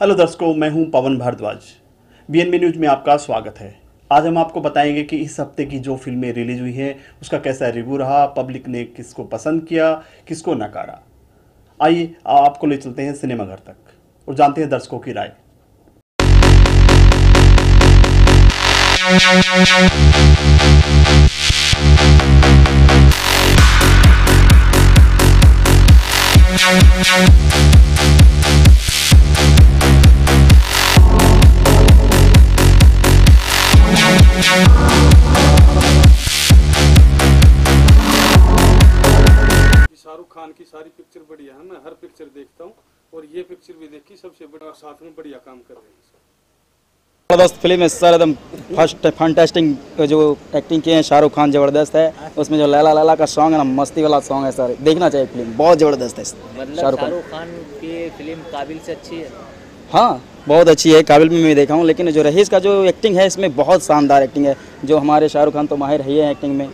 Hello दर्शकों, मैं हूँ पवन भारद्वाज। बीएनबी न्यूज़ में आपका स्वागत है। आज हम आपको बताएँगे कि इस हफ़्ते की जो फ़िल्में रिलीज़ हुई हैं, उसका कैसा रिव्यू रहा, पब्लिक ने किसको पसंद किया, किसको नकारा। आइए आपको ले चलते हैं सिनेमाघर तक और जानते हैं दर्शकों की राय। शाहरुख खान की सारी पिक्चर बढ़िया है मैं हर पिक्चर देखता हूँ और ये पिक्चर भी देखी सबसे बड़ा साथ में बढ़िया काम कर रहे हैं ज़बरदस्त फ़िल्म है सर एकदम फ़र्स्ट फंटेस्टिंग जो एक्टिंग किए हैं शाहरुख खान ज़बरदस्त है उसमें जो लैला लैला का सॉन्ग है ना मस्ती वाला सॉन्ग है सर देखना चाहिए फ़िल्म बहुत ज़बरदस्त है मतलब शाहरुख खान। खान की फ़िल्म काबिल से अच्छी है। हाँ बहुत अच्छी है काबिल में मैं देखा हूँ लेकिन जो रहीस का जो एक्टिंग है इसमें बहुत शानदार एक्टिंग है। जो हमारे शाहरुख खान तो माहिर ही है एक्टिंग में।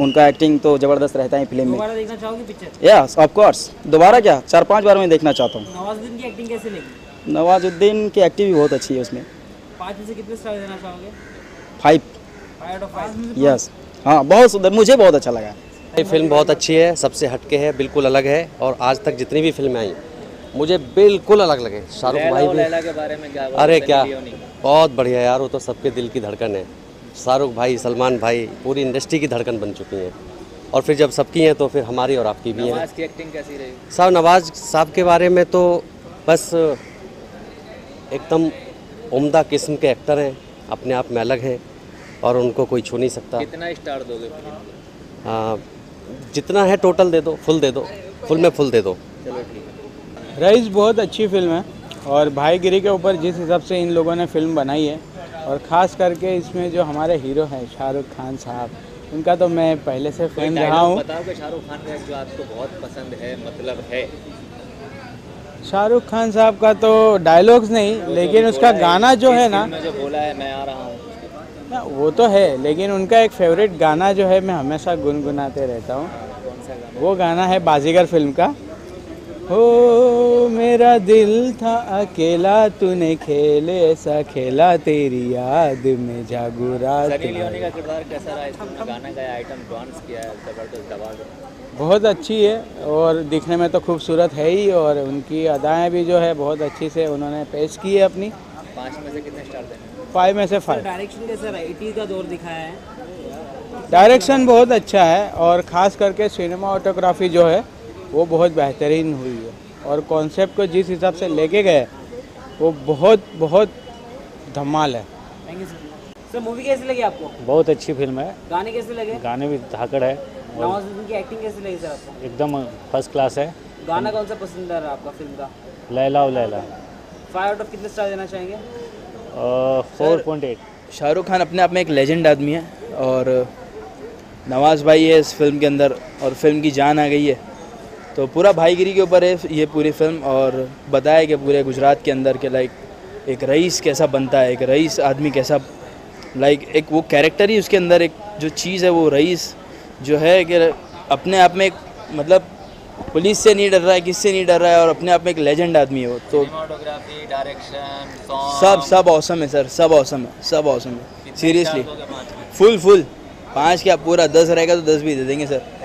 उनका एक्टिंग तो ज़बरदस्त रहता है फ़िल्म में। दोबारा देखना चाहोगे पिक्चर यस ऑफ़ कोर्स दोबारा क्या? चार पाँच बार मैं देखना चाहता हूँ। नवाजुद्दीन की एक्टिंग कैसे लगी? नवाजुद्दीन की एक्टिंग भी बहुत अच्छी है उसमें। पाँच में से कितने स्टार देना चाहोगे? फाइव यस हाँ बहुत सुंदर मुझे बहुत अच्छा लगा। ये फ़िल्म बहुत अच्छी है सबसे हटके है बिल्कुल अलग है और आज तक जितनी भी फ़िल्में आई मुझे बिल्कुल अलग लगे। शाहरुख भाई भी। के बारे में अरे क्या? बहुत बढ़िया यार वो तो सबके दिल की धड़कन है। शाहरुख भाई सलमान भाई पूरी इंडस्ट्री की धड़कन बन चुकी हैं। और फिर जब सबकी हैं तो फिर हमारी और आपकी भी है। नवाज़ की एक्टिंग कैसी रही? साहब नवाज़ साहब के बारे में तो बस एकदम उम्दा किस्म के एक्टर हैं अपने आप में अलग हैं और उनको कोई छू नहीं सकता। कितना स्टार दोगे? आ, जितना है टोटल दे दो फुल दे दो। फुल में फुल दे दो। चलो ठीक है। रईस बहुत अच्छी फ़िल्म है और भाईगिरी के ऊपर जिस हिसाब से इन लोगों ने फ़िल्म बनाई है और ख़ास करके इसमें जो हमारे हीरो हैं शाहरुख खान साहब उनका तो मैं पहले से फ़ैन रहा हूँ। शाहरुख खान का जो आपको बहुत पसंद है मतलब है? शाहरुख खान साहब का तो डायलॉग्स नहीं लेकिन उसका गाना जो है ना जो बोला है मैं आ रहा हूँ। ना वो तो है लेकिन उनका एक फेवरेट गाना जो है मैं हमेशा गुनगुनाते रहता हूँ। वो गाना है बाजीगर फ़िल्म का। हो मेरा दिल था अकेला तूने खेले ऐसा खेला तेरी याद में जागू रात। का किरदार कैसा रहा? इसमें गाना गाया आइटम डांस किया है ज़बरदस्त दबा बहुत अच्छी है और दिखने में तो खूबसूरत है ही और उनकी अदाएँ भी जो है बहुत अच्छी से उन्होंने पेश की है अपनी। पाँच में से कितने स्टार देंगे फाइव में से फाइव डायरेक्शन कैसा रहा एटी का दौर दिखाया है। डायरेक्शन बहुत अच्छा है और ख़ास करके सिनेमा ऑटोग्राफी जो है वो बहुत बेहतरीन हुई है। और कॉन्सेप्ट को जिस हिसाब से लेके गए वो बहुत बहुत धमाल है। Thank you sir sir movie कैसी लगी आपको? बहुत अच्छी फ़िल्म है। गाने कैसे लगे? गाने भी धाकड़ है की एक्टिंग कैसी लगी सर आपको? एकदम फ़र्स्ट क्लास है। गाना कौन सा पसंद आ रहा है आपका फ़िल्म का? लैला और लैला। फाइव आउट ऑफ़ कितने स्टार देना चाहेंगे? Four point eight Shahrukh Khan अपने आप में एक लेजेंड आदमी है और नवाज़ भाई है इस फ़िल्म के अंदर और फ़िल्म की जान आ गई है। तो पूरा भाईगिरी के ऊपर है ये पूरी फ़िल्म और बताया कि पूरे गुजरात के अंदर के लाइक एक रईस कैसा बनता है एक रईस आदमी कैसा लाइक एक वो कैरेक्टर ही उसके अंदर एक जो चीज़ है वो रईस जो है कि अपने आप में एक मतलब पुलिस से नहीं डर रहा है किससे नहीं डर रहा है और अपने आप में एक लेजेंड आदमी है तो डायरेक्शन सब सब औसम है सर सब औसम है सब औसम है सीरियसली फुल फुल पाँच? क्या पूरा दस रहेगा तो दस भी दे देंगे सर